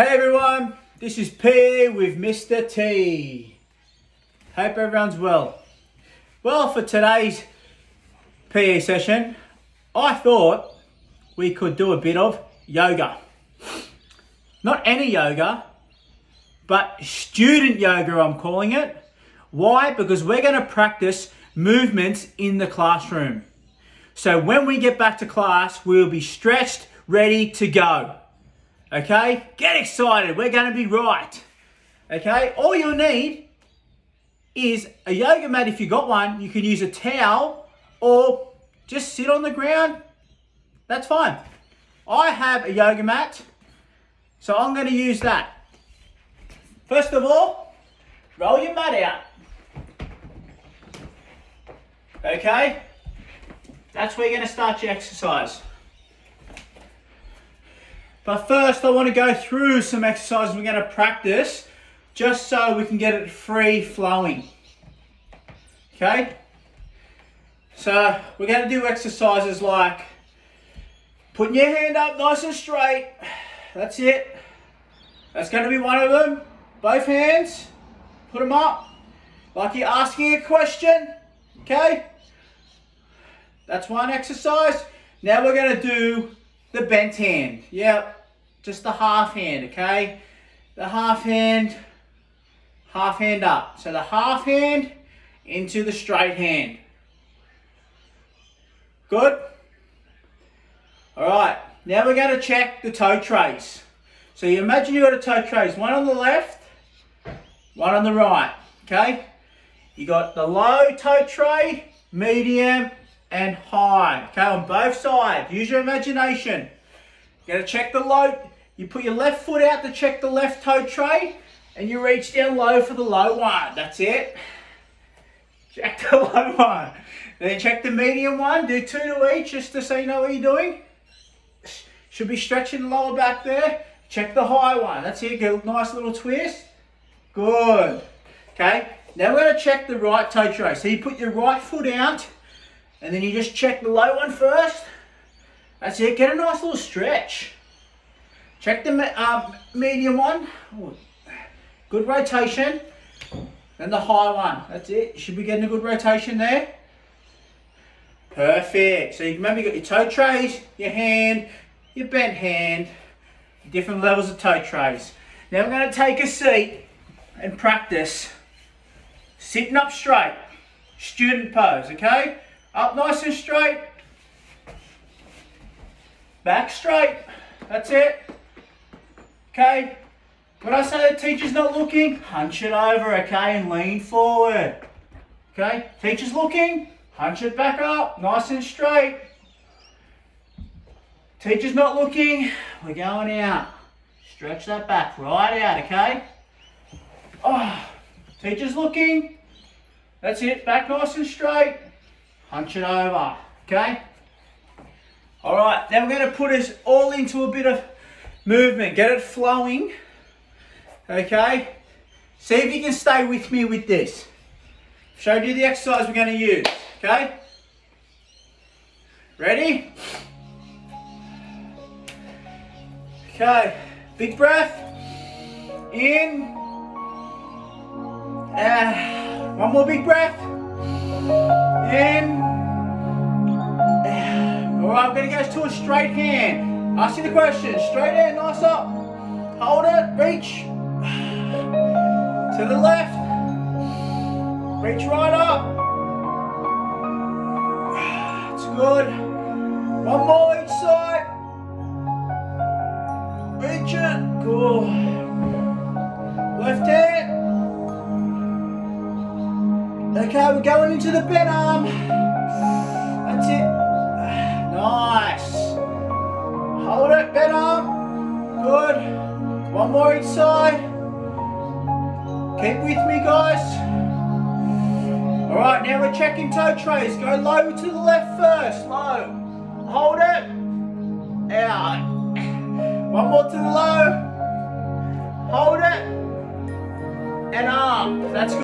Hey everyone, this is PE with Mr. T. Hope everyone's well. Well, for today's PE session, I thought we could do a bit of yoga. Not any yoga, but student yoga, I'm calling it. Why? Because we're going to practice movements in the classroom. So when we get back to class, we'll be stretched, ready to go. Okay? Get excited. We're going to be right. Okay? All you'll need is a yoga mat if you got one. You can use a towel or just sit on the ground. That's fine. I have a yoga mat, so I'm going to use that. First of all, roll your mat out. Okay? That's where you're going to start your exercise. But first I want to go through some exercises we're going to practice just so we can get it free flowing. Okay? So we're going to do exercises like putting your hand up nice and straight. That's it. That's going to be one of them. Both hands. Put them up. Like you're asking a question. Okay? That's one exercise. Now we're going to do the bent hand. Yep, just the half hand, okay? The half hand, half hand up. So the half hand into the straight hand. Good? All right, now we're to check the toe trace. So you imagine you've got a toe trace, one on the left, one on the right, okay? You got the low toe tray, medium, and high. Okay, on both sides. Use your imagination. You gotta check the low. You put your left foot out to check the left toe tray, and you reach down low for the low one. That's it. Check the low one. Then check the medium one. Do two to each just to so you know what you're doing. Should be stretching the lower back there. Check the high one. That's it. Get a nice little twist. Good. Okay. Now we're going to check the right toe tray. So you put your right foot out and then you just check the low one first. That's it. Get a nice little stretch. Check the um, medium one. Good rotation. Then the high one. That's it. You should be getting a good rotation there. Perfect. So you remember you got your toe trays, your hand, your bent hand, different levels of toe trays. Now we're going to take a seat and practice sitting up straight. Student pose, okay? Up nice and straight. Back straight. That's it. Okay. When I say the teacher's not looking, hunch it over, okay, and lean forward. Okay. Teacher's looking, hunch it back up, nice and straight. Teacher's not looking, we're going out. Stretch that back right out, okay? Oh, teacher's looking. That's it, back nice and straight hunch it over, okay? All right, now we're gonna put us all into a bit of movement, get it flowing, okay? See if you can stay with me with this. Showed you the exercise we're gonna use, okay? Ready? Okay, big breath, in, uh, one more big breath, in. All right, I'm gonna go to a straight hand. Ask you the question, straight hand, nice up. Hold it, reach. To the left. Reach right up. It's good. One more each side. Reach it, good. Okay, we're going into the bent arm. That's it. Nice. Hold it, bent arm. Good. One more each side. Keep with me, guys. All right, now we're checking toe trays. Go low to the left first. Low. Hold it. Out. One more to the low. Hold it. And up. That's good.